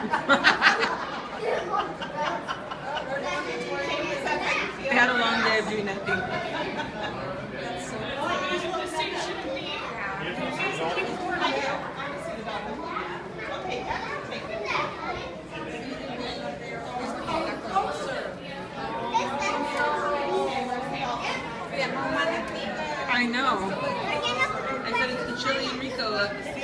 they had a long day of doing nothing. I know. I said it's the chili and Rico of the.